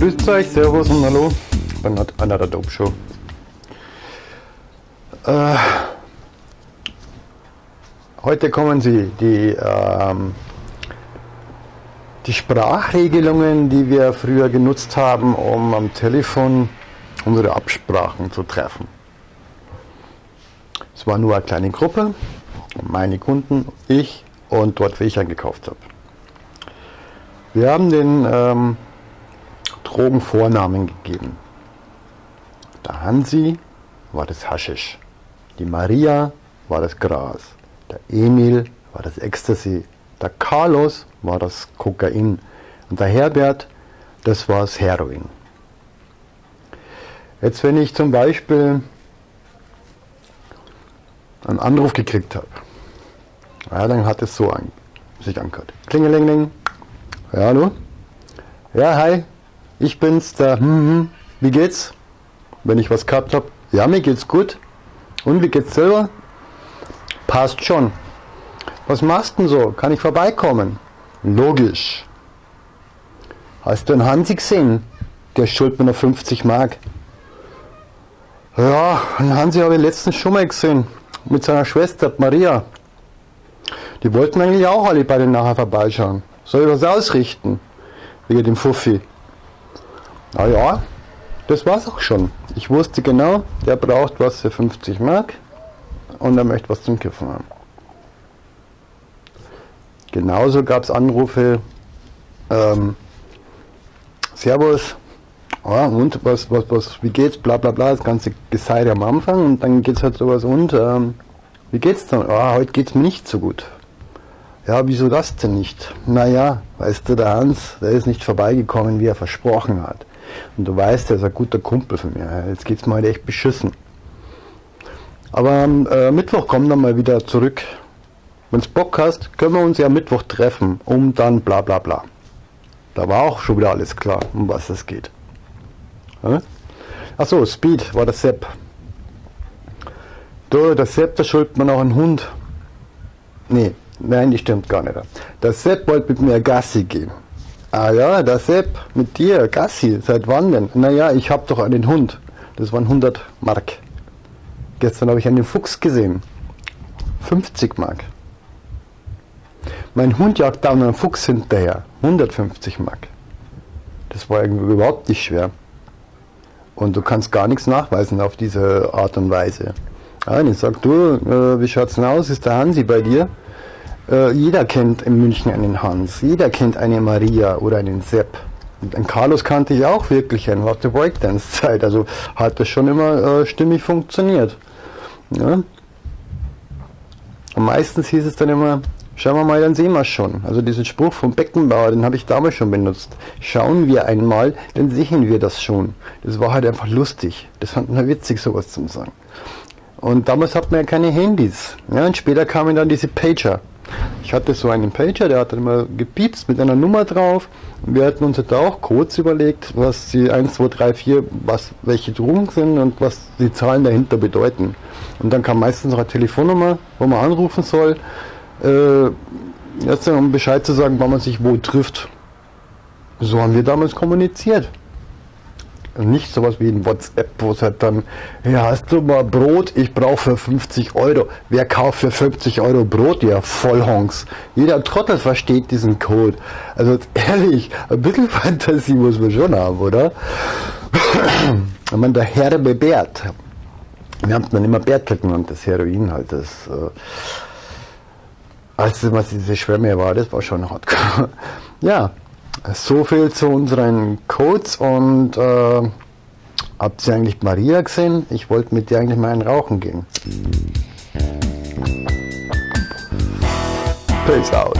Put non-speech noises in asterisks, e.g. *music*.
grüßt euch, Servus und Hallo bei einer der Dope Show. Äh, heute kommen sie, die, ähm, die Sprachregelungen, die wir früher genutzt haben, um am Telefon unsere Absprachen zu treffen. Es war nur eine kleine Gruppe, meine Kunden, ich und dort, wo ich eingekauft habe. Wir haben den ähm, Drogen Vornamen gegeben. Der Hansi war das Haschisch, die Maria war das Gras, der Emil war das Ecstasy, der Carlos war das Kokain und der Herbert, das war das Heroin. Jetzt, wenn ich zum Beispiel einen Anruf gekriegt habe, ja, dann hat es so an, sich angehört. Klingelingeling. Ja, hallo? Ja, hi. Ich bin's, der, hm, hm, wie geht's? Wenn ich was gehabt habe, ja, mir geht's gut. Und wie geht's selber? Passt schon. Was machst denn so? Kann ich vorbeikommen? Logisch. Hast du einen Hansi gesehen? Der schuld mir noch 50 Mark. Ja, einen Hansi habe ich letztens schon mal gesehen. Mit seiner Schwester Maria. Die wollten eigentlich auch alle bei den nachher vorbeischauen. Soll ich was ausrichten? Wegen dem Fuffi. Na ja, das war's auch schon. Ich wusste genau, der braucht was für 50 Mark und er möchte was zum Kiffen haben. Genauso gab es Anrufe, ähm, Servus, ja, und was, was, was, wie geht's, bla bla bla, das ganze Geseide am Anfang und dann geht's halt sowas und, ähm, wie geht's dann? Ah, heute geht's mir nicht so gut. Ja, wieso das denn nicht? Naja, weißt du, der Hans, der ist nicht vorbeigekommen, wie er versprochen hat. Und du weißt, er ist ein guter Kumpel von mir. Jetzt geht's mir halt echt beschissen. Aber am äh, Mittwoch komm dann mal wieder zurück. Wenn's Bock hast, können wir uns ja Mittwoch treffen, um dann bla bla bla. Da war auch schon wieder alles klar, um was es geht. Ja? Achso, Speed war der Sepp. Du, der Sepp, der schuldet mir noch einen Hund. Nee, nein, die stimmt gar nicht. Der Sepp wollte mit mir Gassi gehen. Ah ja, der Sepp, mit dir, Gassi, seit wann denn? Naja, ich hab doch einen Hund. Das waren 100 Mark. Gestern habe ich einen Fuchs gesehen. 50 Mark. Mein Hund jagt da einen Fuchs hinterher. 150 Mark. Das war irgendwie überhaupt nicht schwer. Und du kannst gar nichts nachweisen auf diese Art und Weise. Ja, ich sag, du, äh, wie schaut's denn aus? Ist der Hansi bei dir? Äh, jeder kennt in München einen Hans, jeder kennt eine Maria oder einen Sepp. Und einen Carlos kannte ich auch wirklich aus der Breakdance-Zeit. Also hat das schon immer äh, stimmig funktioniert. Ja? Und meistens hieß es dann immer, schauen wir mal, dann sehen wir schon. Also diesen Spruch vom Beckenbauer, den habe ich damals schon benutzt. Schauen wir einmal, dann sehen wir das schon. Das war halt einfach lustig. Das fanden wir witzig, sowas zu sagen. Und damals hat man ja keine Handys. Ja, und später kamen dann diese Pager. Ich hatte so einen Pager, der hat immer gepiepst mit einer Nummer drauf. Wir hatten uns da auch Codes überlegt, was die 1, 2, 3, 4, was, welche Drogen sind und was die Zahlen dahinter bedeuten. Und dann kam meistens noch eine Telefonnummer, wo man anrufen soll, äh, um Bescheid zu sagen, wann man sich wo trifft. So haben wir damals kommuniziert nicht sowas wie ein WhatsApp, wo es halt dann, ja, hast du mal Brot? Ich brauche für 50 Euro. Wer kauft für 50 Euro Brot? Ja, Vollhongs. Jeder Trottel versteht diesen Code. Also ehrlich, ein bisschen *laughs* Fantasie muss man schon haben, oder? *clears throat* Wenn man der Herbe Bert. Wir haben dann immer Bertel genannt, das Heroin halt. Das, äh, als was diese Schwämme war, das war schon hardcore. *laughs* ja, so viel zu unseren Codes und äh, habt ihr eigentlich Maria gesehen? Ich wollte mit dir eigentlich mal ein Rauchen gehen. Peace out.